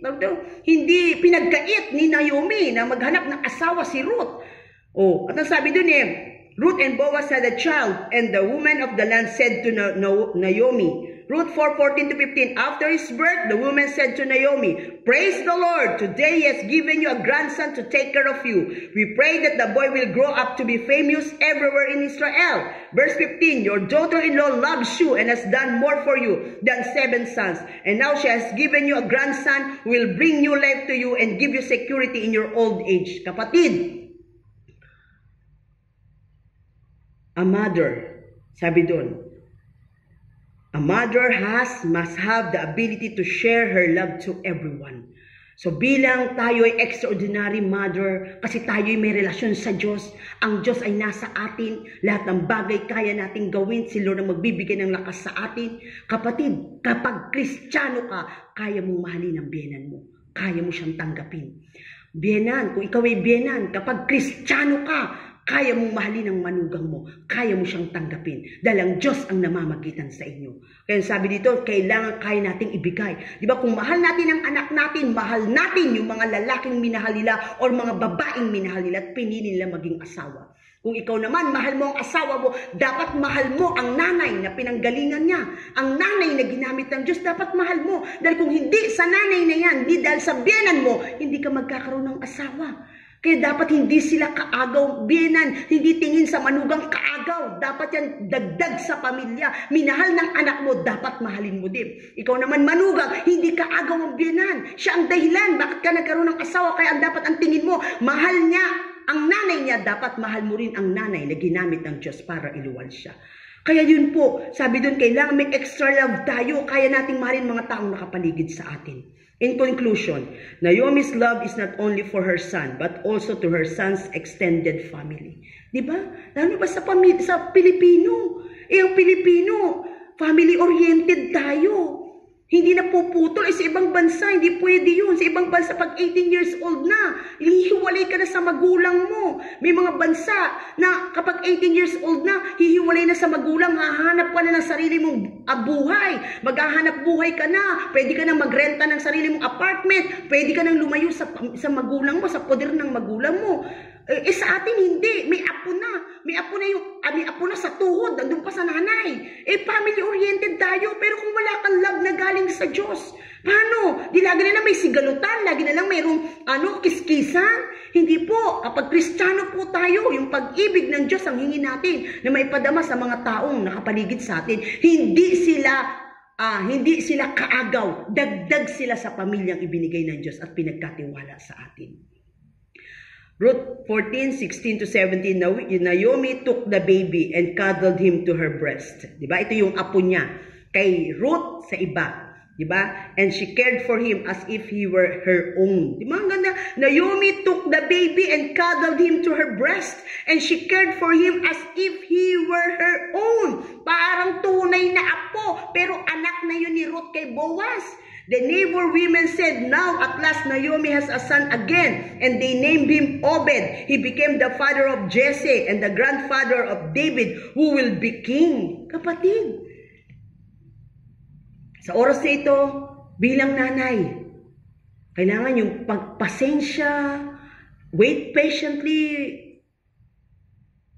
hindi pinagkait ni Naomi na maghanap ng asawa si Ruth. Oh, at ang sabi dun eh, Ruth and Boaz had a child, and the woman of the land said to Naomi, Ruth 4:14 to 15. After his birth, the woman said to Naomi, Praise the Lord, today he has given you a grandson to take care of you. We pray that the boy will grow up to be famous everywhere in Israel. Verse 15, Your daughter-in-law loves you and has done more for you than seven sons. And now she has given you a grandson who will bring new life to you and give you security in your old age. Kapatid, a mother, sabi doon, a mother has, must have the ability to share her love to everyone. So bilang tayo ay extraordinary mother, kasi tayo ay may relasyon sa Diyos, ang Diyos ay nasa atin, lahat ng bagay kaya nating gawin, si Lord ang magbibigay ng lakas sa atin. Kapatid, kapag kristyano ka, kaya mong mahalin ang biyenan mo. Kaya mo siyang tanggapin. Biyenan, kung ikaw ay biyenan, kapag kristyano ka, kaya mong mahalin ang manugang mo. Kaya mo siyang tanggapin. Dahil ang Diyos ang namamagitan sa inyo. Kaya sabi dito, kailangan kaya nating ibigay. Di ba kung mahal natin ang anak natin, mahal natin yung mga lalaking minahal nila or mga babaeng minahal nila at pinili nila maging asawa. Kung ikaw naman, mahal mo ang asawa mo, dapat mahal mo ang nanay na pinanggalingan niya. Ang nanay na ginamit ng Diyos, dapat mahal mo. Dahil kung hindi sa nanay na yan, hindi dahil sa biyanan mo, hindi ka magkakaroon ng asawa. Kaya dapat hindi sila kaagaw, binan, hindi tingin sa manugang kaagaw. Dapat yan dagdag sa pamilya. Minahal ng anak mo, dapat mahalin mo din. Ikaw naman manugang, hindi kaagaw ang biyanan. Siya ang dahilan, bakit ka nagkaroon ng asawa, kaya dapat ang tingin mo, mahal niya ang nanay niya, dapat mahal mo rin ang nanay na ginamit ng Diyos para iluwal siya. Kaya yun po, sabi doon, kailangan may extra love tayo, kaya nating mahalin mga taong nakapaligid sa atin. In conclusion, Naomi's love is not only for her son, but also to her son's extended family. Di ba? Lalo ba sa, pamilya, sa Pilipino? Eh, ang Pilipino, family-oriented tayo. Hindi na puputol. Eh, sa ibang bansa, hindi pwede yun. Sa ibang bansa, pag 18 years old na, hihiwalay ka na sa magulang mo. May mga bansa na kapag 18 years old na, hihiwalay na sa magulang, hahanap ka na ng sarili mong uh, buhay. Maghahanap buhay ka na. Pwede ka na magrenta ng sarili mong apartment. Pwede ka nang lumayo sa, sa magulang mo, sa poder ng magulang mo. Eh, eh, sa atin hindi. May apo na. May apo na yung, ah, may apo na sa tuhod. Nandun pa sa nanay. Eh, family-oriented tayo. Pero kung wala kang love na galing sa Diyos, paano? Di lagi na lang may sigalutan. Lagi na lang mayroong, ano, kiskisan. Hindi po. Kapag kristyano po tayo, yung pag-ibig ng Diyos ang hingi natin na may padama sa mga taong nakapaligid sa atin. Hindi sila Ah, hindi sila kaagaw, dagdag sila sa pamilyang ibinigay ng Diyos at pinagkatiwala sa atin. Ruth 14, 16 to 17, Naomi took the baby and cuddled him to her breast. Diba? Ito yung apo niya. Kay Ruth sa iba. Diba? And she cared for him as if he were her own. Diba? Ang ganda. Naomi took the baby and cuddled him to her breast. And she cared for him as if he were her own. Parang tunay na apo. Pero anak na yun ni Ruth kay Boaz. The neighbor women said, Now at last Naomi has a son again, and they named him Obed. He became the father of Jesse and the grandfather of David, who will be king. Kapatid, sa oras na ito, bilang nanay, kailangan yung pagpasensya, wait patiently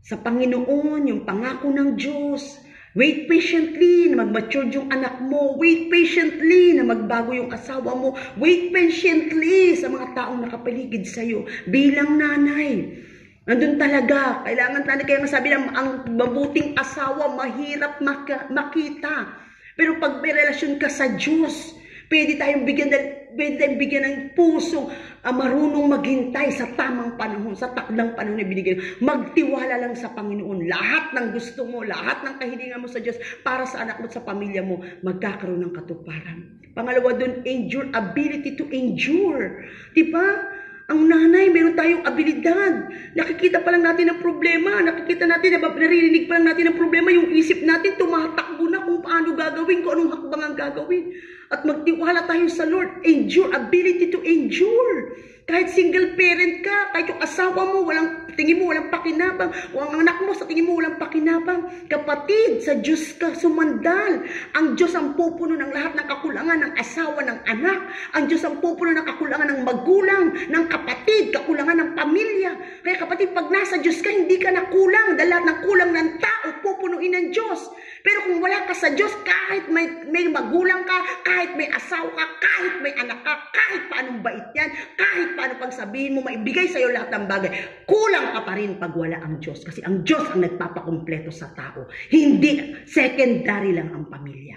sa Panginoon, yung pangako ng Diyos, Wait patiently na mag-mature yung anak mo. Wait patiently na magbago yung asawa mo. Wait patiently sa mga taong nakapaligid sa'yo bilang nanay. Nandun talaga. Kailangan talaga kaya masabi ng ang mabuting asawa mahirap maka, makita. Pero pag may relasyon ka sa Diyos, pwede tayong bigyan ng tayong bigyan ng puso uh, marunong maghintay sa tamang panahon, sa takdang panahon na binigay. Magtiwala lang sa Panginoon. Lahat ng gusto mo, lahat ng kahilingan mo sa Diyos para sa anak mo at sa pamilya mo, magkakaroon ng katuparan. Pangalawa doon, endure, ability to endure. Diba? Ang nanay, meron tayong abilidad. Nakikita pa lang natin ang problema. Nakikita natin, naririnig pa lang natin ang problema. Yung isip natin, tumatakbo na kung paano gagawin, kung anong hakbang ang gagawin. At magtiwala tayo sa Lord. Endure, ability to endure. Kahit single parent ka, kahit yung asawa mo, walang, tingin mo walang pakinabang, o ang anak mo sa tingin mo walang pakinabang, kapatid, sa Diyos ka sumandal. Ang Diyos ang pupuno ng lahat ng kakulangan ng asawa, ng anak. Ang Diyos ang pupuno ng kakulangan ng magulang, ng kapatid, kakulangan ng pamilya. Kaya kapatid, pag nasa Diyos ka, hindi ka nakulang. Dahil lahat ng kulang ng tao, pupunuin ng Diyos. Pero kung wala ka sa Diyos, kahit may, may magulang ka, kahit may asawa ka, kahit may anak ka, kahit paanong bait yan, kahit paano pag sabihin mo, maibigay sa'yo lahat ng bagay, kulang ka pa rin pag wala ang Diyos. Kasi ang Diyos ang nagpapakumpleto sa tao. Hindi, secondary lang ang pamilya.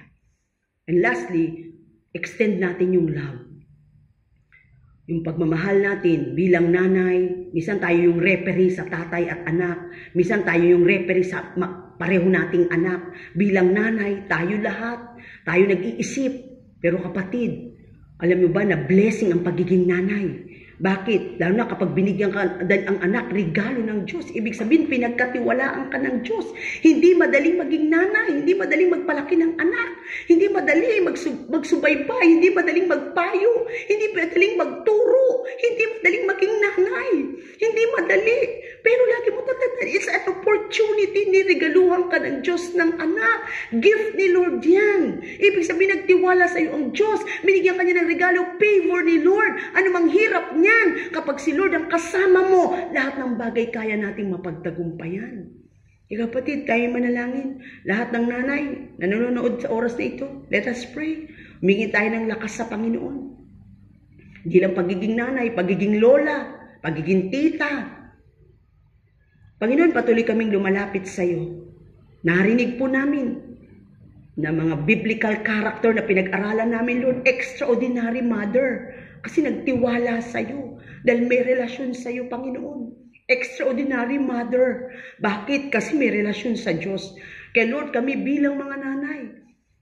And lastly, extend natin yung love. Yung pagmamahal natin bilang nanay, misan tayo yung referee sa tatay at anak, misan tayo yung referee sa pareho nating anak. Bilang nanay, tayo lahat, tayo nag-iisip. Pero kapatid, alam mo ba na blessing ang pagiging nanay? Bakit? Lalo na kapag binigyan ka ang anak, regalo ng Diyos. Ibig sabihin, pinagkatiwalaan ka ng Diyos. Hindi madaling maging nanay, hindi madaling magpalaki ng anak, hindi madaling magsub magsubaybay, hindi madaling magpayo, hindi madaling magturo, hindi madaling maging nanay, hindi madali. Pero lagi mo tatandaan, it's an opportunity ni regaluhan ka ng Diyos ng anak. Gift ni Lord yan. Ibig sabihin, nagtiwala sa iyo ang Diyos. Binigyan ka niya ng regalo, favor ni Lord. Ano mang hirap niya, yan. Kapag si Lord ang kasama mo, lahat ng bagay kaya nating mapagtagumpayan. E kapatid, tayo manalangin. Lahat ng nanay na nanonood sa oras na ito, let us pray. Humingi tayo ng lakas sa Panginoon. Hindi lang pagiging nanay, pagiging lola, pagiging tita. Panginoon, patuloy kaming lumalapit sa iyo. Narinig po namin na mga biblical character na pinag-aralan namin, Lord, extraordinary mother. Kasi nagtiwala sa iyo dahil may relasyon sa iyo, Panginoon. Extraordinary mother. Bakit? Kasi may relasyon sa Diyos. Kaya Lord, kami bilang mga nanay,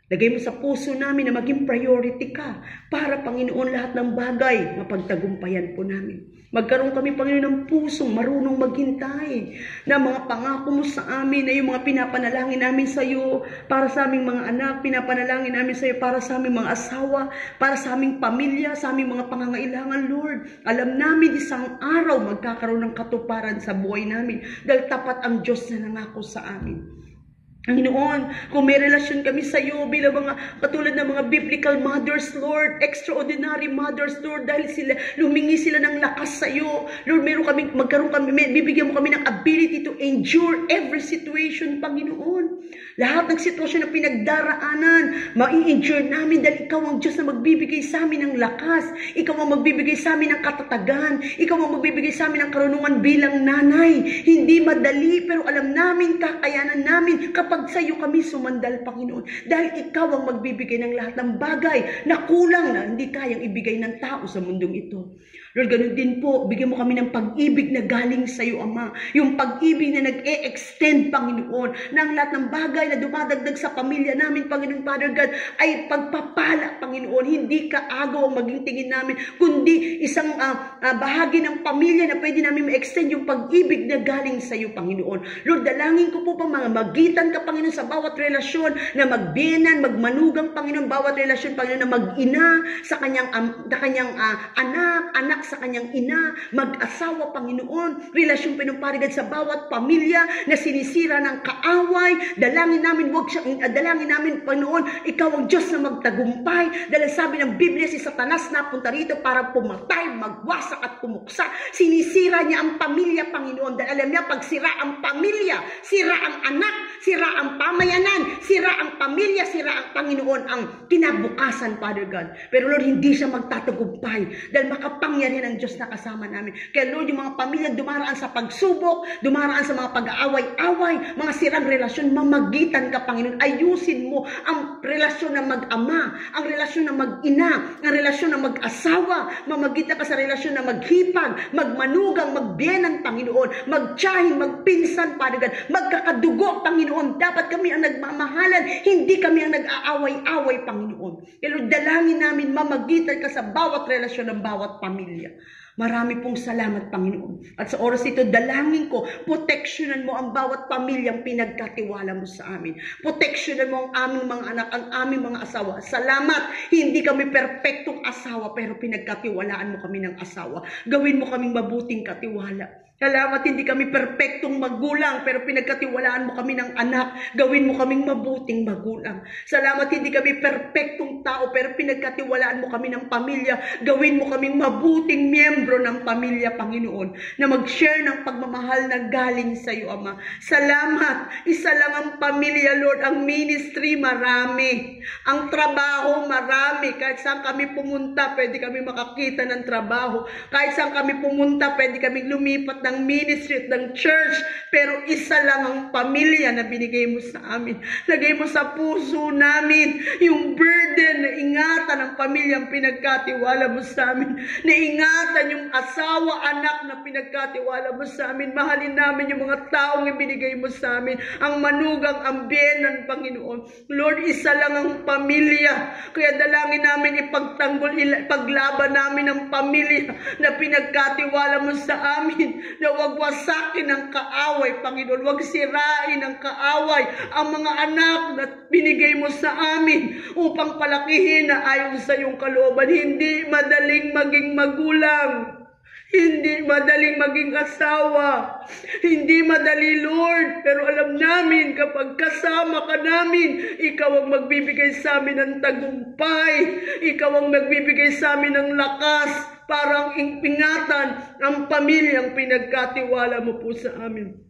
Lagay mo sa puso namin na maging priority ka para, Panginoon, lahat ng bagay mapagtagumpayan po namin. Magkaroon kami, Panginoon, ng pusong marunong maghintay na mga pangako mo sa amin, na yung mga pinapanalangin namin sa iyo para sa aming mga anak, pinapanalangin namin sa iyo para sa aming mga asawa, para sa aming pamilya, sa aming mga pangangailangan, Lord. Alam namin isang araw magkakaroon ng katuparan sa buhay namin dahil tapat ang Diyos na nangako sa amin. Panginoon, kung may relasyon kami sa iyo bilang mga katulad ng mga biblical mothers, Lord, extraordinary mothers, Lord, dahil sila, lumingi sila ng lakas sa iyo. Lord, meron kami, magkaroon kami, may, bibigyan mo kami ng ability to endure every situation, Panginoon. Lahat ng sitwasyon na pinagdaraanan, mai-endure namin dahil ikaw ang Diyos na magbibigay sa amin ng lakas. Ikaw ang magbibigay sa amin ng katatagan. Ikaw ang magbibigay sa amin ng karunungan bilang nanay. Hindi madali, pero alam namin, kakayanan namin, kapag sa iyo kami sumandal, Panginoon. Dahil ikaw ang magbibigay ng lahat ng bagay na kulang na hindi kayang ibigay ng tao sa mundong ito. Lord, ganun din po, bigyan mo kami ng pag-ibig na galing sa iyo, Ama. Yung pag-ibig na nag-e-extend, Panginoon, na lahat ng bagay na dumadagdag sa pamilya namin, Panginoon, Father God, ay pagpapala, Panginoon. Hindi ka agaw ang maging tingin namin, kundi isang uh, uh, bahagi ng pamilya na pwede namin ma-extend yung pag-ibig na galing sa iyo, Panginoon. Lord, dalangin ko po pa mga magitan ka, Panginoon, sa bawat relasyon na magbinan, magmanugang, Panginoon, bawat relasyon, Panginoon, na mag-ina sa kanyang, um, sa kanyang uh, anak, anak anak sa kanyang ina, mag-asawa, Panginoon, relasyon pinuparigan sa bawat pamilya na sinisira ng kaaway. Dalangin namin, wag siya, uh, dalangin namin, Panginoon, ikaw ang Diyos na magtagumpay. Dahil sabi ng Biblia, si Satanas napunta rito para pumatay, magwasak at pumuksa. Sinisira niya ang pamilya, Panginoon. Dahil alam niya, pag sira ang pamilya, sira ang anak, sira ang pamayanan, sira ang pamilya, sira ang Panginoon, ang kinabukasan, Father God. Pero Lord, hindi siya magtatagumpay dahil makapangyarihan kapangyarihan ng Diyos na kasama namin. Kaya Lord, yung mga pamilya dumaraan sa pagsubok, dumaraan sa mga pag-aaway-away, mga sirang relasyon, mamagitan ka, Panginoon. Ayusin mo ang relasyon ng mag-ama, ang relasyon ng mag-ina, ang relasyon ng mag-asawa, mamagitan ka sa relasyon ng maghipag, magmanugang, magbiyenan, Panginoon, magtsahin, magpinsan, God, magkakadugo, Panginoon. Dapat kami ang nagmamahalan, hindi kami ang nag-aaway-away, Panginoon. Kaya Lord, dalangin namin, mamagitan ka sa bawat relasyon ng bawat pamilya pamilya. Marami pong salamat, Panginoon. At sa oras ito, dalangin ko, proteksyonan mo ang bawat pamilyang pinagkatiwala mo sa amin. Proteksyonan mo ang aming mga anak, ang aming mga asawa. Salamat, hindi kami perpektong asawa, pero pinagkatiwalaan mo kami ng asawa. Gawin mo kaming mabuting katiwala. Salamat, hindi kami perpektong magulang, pero pinagkatiwalaan mo kami ng anak. Gawin mo kaming mabuting magulang. Salamat, hindi kami perpektong tao, pero pinagkatiwalaan mo kami ng pamilya. Gawin mo kaming mabuting miyembro ng pamilya, Panginoon, na mag-share ng pagmamahal na galing sa iyo, Ama. Salamat, isa lang ang pamilya, Lord. Ang ministry, marami. Ang trabaho, marami. Kahit saan kami pumunta, pwede kami makakita ng trabaho. Kahit saan kami pumunta, pwede kami lumipat ng ministry at ng church, pero isa lang ang pamilya na binigay mo sa amin. Lagay mo sa puso namin yung burden na ingatan ng pamilyang pinagkatiwala mo sa amin. Na ingatan yung asawa, anak na pinagkatiwala mo sa amin. Mahalin namin yung mga taong ibinigay mo sa amin. Ang manugang, ang ng Panginoon. Lord, isa lang ang pamilya. Kaya dalangin namin ipagtanggol, ipaglaban namin ang pamilya na pinagkatiwala mo sa amin na wag wasakin ang kaaway, Panginoon. Wag sirain ang kaaway, ang mga anak na binigay mo sa amin upang palakihin na ayon sa iyong kalooban. Hindi madaling maging magulang. Hindi madaling maging asawa. Hindi madali, Lord. Pero alam namin, kapag kasama ka namin, ikaw ang magbibigay sa amin ng tagumpay. Ikaw ang magbibigay sa amin ng lakas parang ingpingatan ang pamilyang pinagkatiwala mo po sa amin.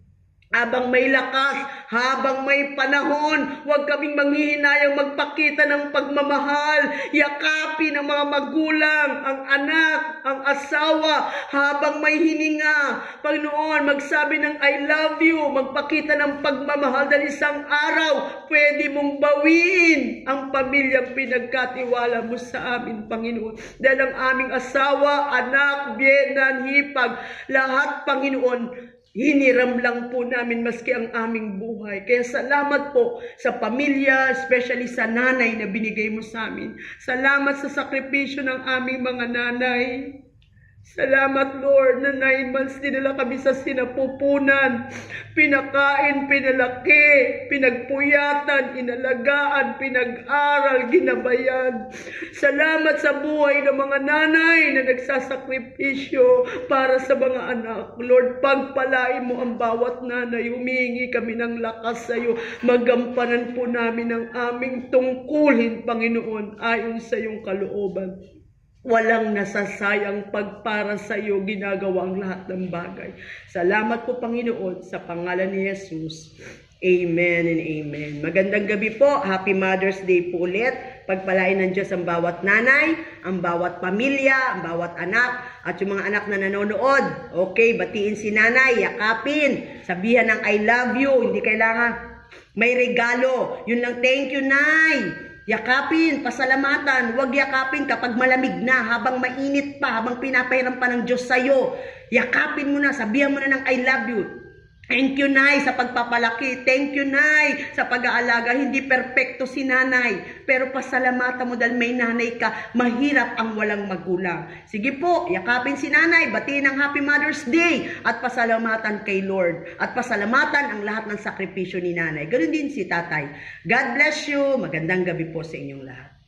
Habang may lakas, habang may panahon, huwag kaming manghihinayang magpakita ng pagmamahal, yakapin ang mga magulang, ang anak, ang asawa, habang may hininga. Panginoon, magsabi ng I love you, magpakita ng pagmamahal dahil isang araw, pwede mong bawiin ang pamilyang pinagkatiwala mo sa amin, Panginoon. Dahil ang aming asawa, anak, biyenan, hipag, lahat, Panginoon, Hiniram lang po namin maski ang aming buhay. Kaya salamat po sa pamilya, especially sa nanay na binigay mo sa amin. Salamat sa sakripisyo ng aming mga nanay. Salamat Lord na nine months dinala kami sa sinapupunan. Pinakain, pinalaki, pinagpuyatan, inalagaan, pinag-aral, ginabayan. Salamat sa buhay ng mga nanay na nagsasakripisyo para sa mga anak. Lord, pagpalain mo ang bawat nanay. Humingi kami ng lakas sa iyo. Magampanan po namin ang aming tungkulin, Panginoon, ayon sa iyong kalooban. Walang nasasayang pagpara sa iyo ginagawa ang lahat ng bagay. Salamat po Panginoon sa pangalan ni Jesus. Amen and amen. Magandang gabi po. Happy Mother's Day po ulit. Pagpalain ng Diyos ang bawat nanay, ang bawat pamilya, ang bawat anak, at yung mga anak na nanonood. Okay, batiin si nanay, yakapin, sabihan ng I love you. Hindi kailangan may regalo. Yun lang, thank you, nay. Yakapin, pasalamatan, huwag yakapin kapag malamig na, habang mainit pa, habang pinapahiram pa ng Diyos sa'yo. Yakapin mo na, sabihan mo na ng I love you. Thank you, Nay, sa pagpapalaki. Thank you, Nay, sa pag-aalaga. Hindi perpekto si Nanay. Pero pasalamatan mo dahil may nanay ka. Mahirap ang walang magulang. Sige po, yakapin si Nanay. Batiin ang Happy Mother's Day. At pasalamatan kay Lord. At pasalamatan ang lahat ng sakripisyo ni Nanay. Ganun din si Tatay. God bless you. Magandang gabi po sa inyong lahat.